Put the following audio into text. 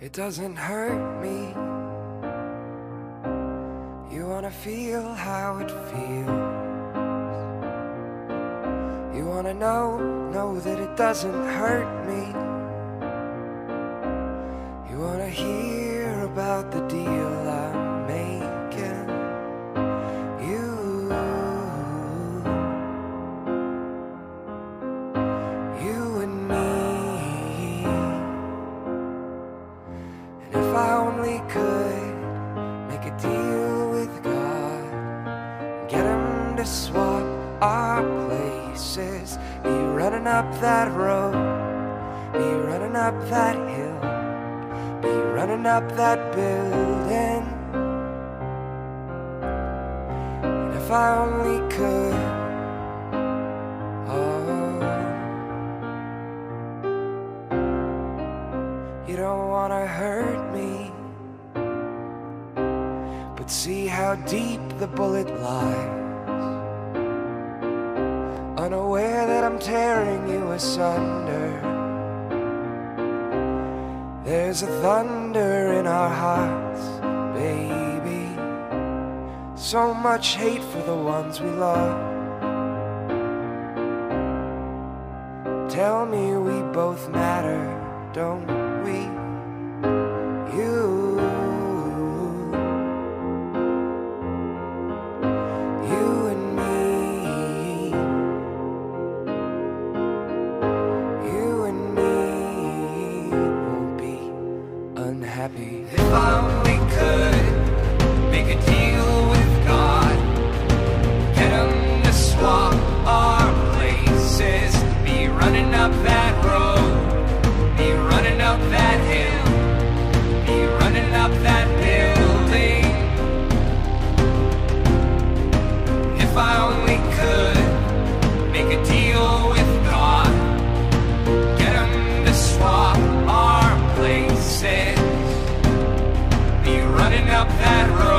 It doesn't hurt me. You wanna feel how it feels. You wanna know, know that it doesn't hurt me. You wanna hear about the deal our places, be running up that road, be running up that hill, be running up that building. And if I only could, oh. You don't wanna hurt me, but see how deep the bullet lies. Unaware that I'm tearing you asunder. There's a thunder in our hearts, baby. So much hate for the ones we love. Tell me we both matter, don't you up that road.